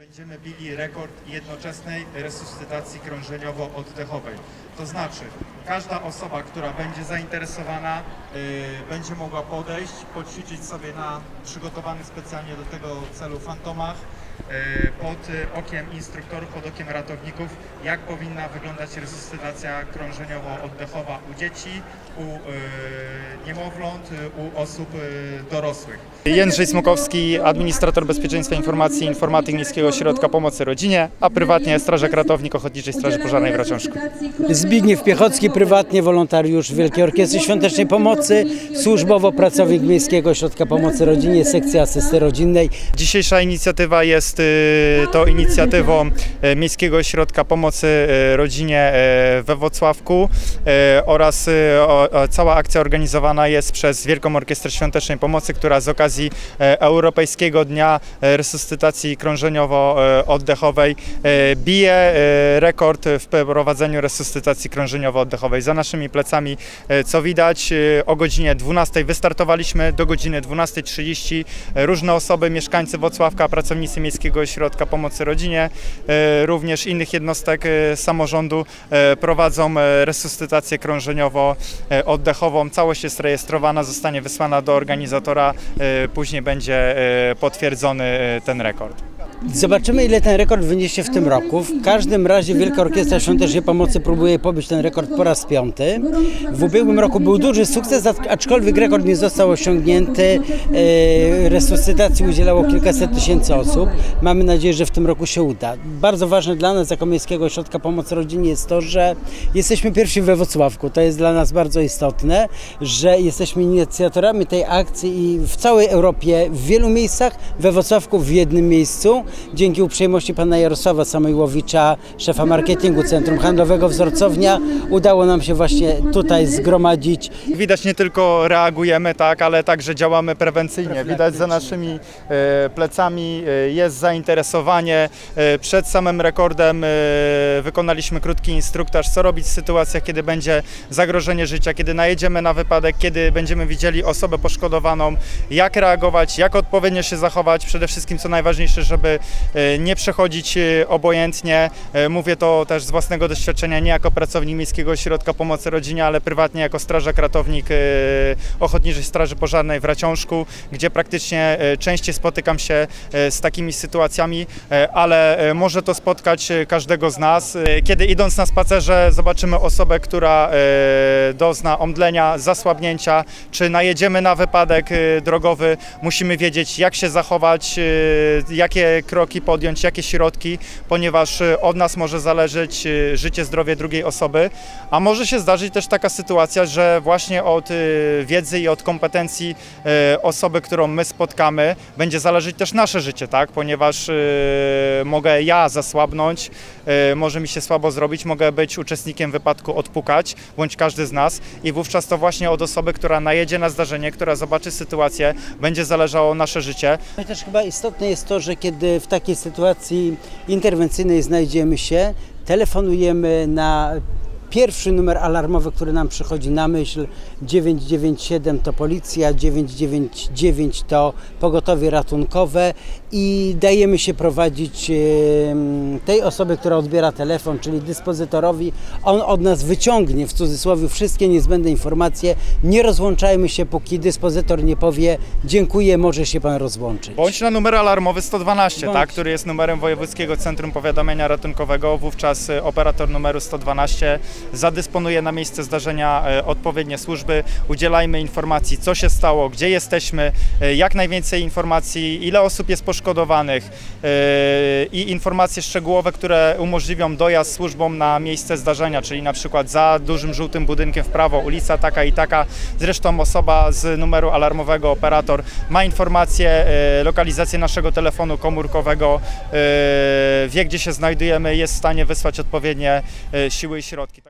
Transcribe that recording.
będziemy bili rekord jednoczesnej resuscytacji krążeniowo-oddechowej. To znaczy, każda osoba, która będzie zainteresowana, y, będzie mogła podejść, poćwiczyć sobie na przygotowanych specjalnie do tego celu fantomach, pod y, okiem instruktorów, pod okiem ratowników, jak powinna wyglądać resuscytacja krążeniowo-oddechowa u dzieci, u y, niemowląt, y, u osób y, dorosłych. Jędrzej Smokowski, administrator bezpieczeństwa informacji, informatyk Miejskiego Ośrodka Pomocy Rodzinie, a prywatnie strażak ratownik Ochotniczej Straży Pożarnej w Raciążku. Zbigniew Piechocki, prywatnie wolontariusz Wielkiej Orkiestry Świątecznej Pomocy, służbowo pracownik Miejskiego Ośrodka Pomocy Rodzinie, sekcja asysty rodzinnej. Dzisiejsza inicjatywa jest y, to inicjatywą y, Miejskiego Ośrodka Pomocy y, Rodzinie y, we Włocławku y, oraz cała akcja organizowana jest przez Wielką Orkiestrę Świątecznej Pomocy, która z okazji e, Europejskiego Dnia e, Resuscytacji Krążeniowo-Oddechowej e, bije e, rekord w prowadzeniu resuscytacji krążeniowo-oddechowej. Za naszymi plecami, e, co widać, e, o godzinie 12 wystartowaliśmy, do godziny 12.30 e, różne osoby, mieszkańcy Wocławka, pracownicy Miejskiego Ośrodka Pomocy Rodzinie, e, również innych jednostek e, samorządu e, prowadzą resuscytację krążeniowo-oddechową. Całość jest rejestrowana, zostanie wysłana do organizatora, później będzie potwierdzony ten rekord. Zobaczymy, ile ten rekord wyniesie w tym roku. W każdym razie Wielka Orkiestra Świątecznej Pomocy próbuje pobić ten rekord po raz piąty. W ubiegłym roku był duży sukces, ac- aczkolwiek rekord nie został osiągnięty. E, Resuscytacji udzielało kilkaset tysięcy osób. Mamy nadzieję, że w tym roku się uda. Bardzo ważne dla nas, jako Miejskiego Ośrodka Pomocy Rodzinie, jest to, że jesteśmy pierwsi we Wrocławku. To jest dla nas bardzo istotne, że jesteśmy inicjatorami tej akcji i w całej Europie, w wielu miejscach, we Wrocławku w jednym miejscu. Dzięki uprzejmości pana Jarosława Samojłowicza, szefa marketingu Centrum Handlowego Wzorcownia, udało nam się właśnie tutaj zgromadzić Widać nie tylko reagujemy, tak, ale także działamy prewencyjnie. Widać za naszymi e, plecami e, jest zainteresowanie. E, przed samym rekordem wykonaliśmy krótki instruktaż, co robić w sytuacjach, kiedy będzie zagrożenie życia, kiedy najedziemy na wypadek, kiedy będziemy widzieli osobę poszkodowaną, jak reagować, jak odpowiednio się zachować. Przede wszystkim, co najważniejsze, żeby nie przechodzić e, obojętnie. E, Mówię to też z własnego doświadczenia, nie jako pracownik Miejskiego Ośrodka Pomocy Rodzinie, ale prywatnie jako strażak ratownik e, Ochotniczej Straży Pożarnej w Raciążku, gdzie praktycznie e, częściej spotykam się e, z takimi sytuacjami, e, ale e, może to spotkać e, każdego z nas. E, Kiedy idąc na spacerze zobaczymy osobę, która e, dozna omdlenia, zasłabnięcia, czy najedziemy na wypadek e, drogowy, musimy wiedzieć jak się zachować, e, jakie kroki podjąć, jakie środki, ponieważ e, od nas może zależeć e, życie, zdrowie drugiej osoby, a może się zdarzyć też taka sytuacja, że właśnie od e, wiedzy i od kompetencji osoby, którą my spotkamy, będzie zależeć też nasze życie, tak? Ponieważ mogę ja zasłabnąć, może mi się słabo zrobić, mogę być uczestnikiem wypadku, odpukać, bądź każdy z nas i wówczas to właśnie od osoby, która najedzie na zdarzenie, która zobaczy sytuację, będzie zależało nasze życie. No też chyba istotne jest to, że kiedy w takiej sytuacji interwencyjnej znajdziemy się, telefonujemy na pierwszy numer alarmowy, który nam przychodzi na myśl. 997 to policja, 999 to pogotowie ratunkowe i dajemy się prowadzić tej osobie, która odbiera telefon, czyli dyspozytorowi. On od nas wyciągnie w cudzysłowie wszystkie niezbędne informacje. Nie rozłączajmy się, póki dyspozytor nie powie dziękuję, może się pan rozłączyć. Bądź na numer alarmowy 112, Bądź. tak, który jest numerem Wojewódzkiego Centrum Powiadamiania Ratunkowego. Wówczas e, operator numeru 112 zadysponuje na miejsce zdarzenia e, odpowiednie służby. Udzielajmy informacji, co się stało, gdzie jesteśmy, e, jak najwięcej informacji, ile osób jest poszkodowanych e, i informacje szczegółowe, które umożliwią dojazd służbom na miejsce zdarzenia, czyli na przykład za dużym żółtym budynkiem w prawo, ulica taka i taka. Zresztą osoba z numeru alarmowego, operator, ma informację, lokalizację naszego telefonu komórkowego, wie gdzie się znajdujemy, jest w stanie wysłać odpowiednie siły i środki.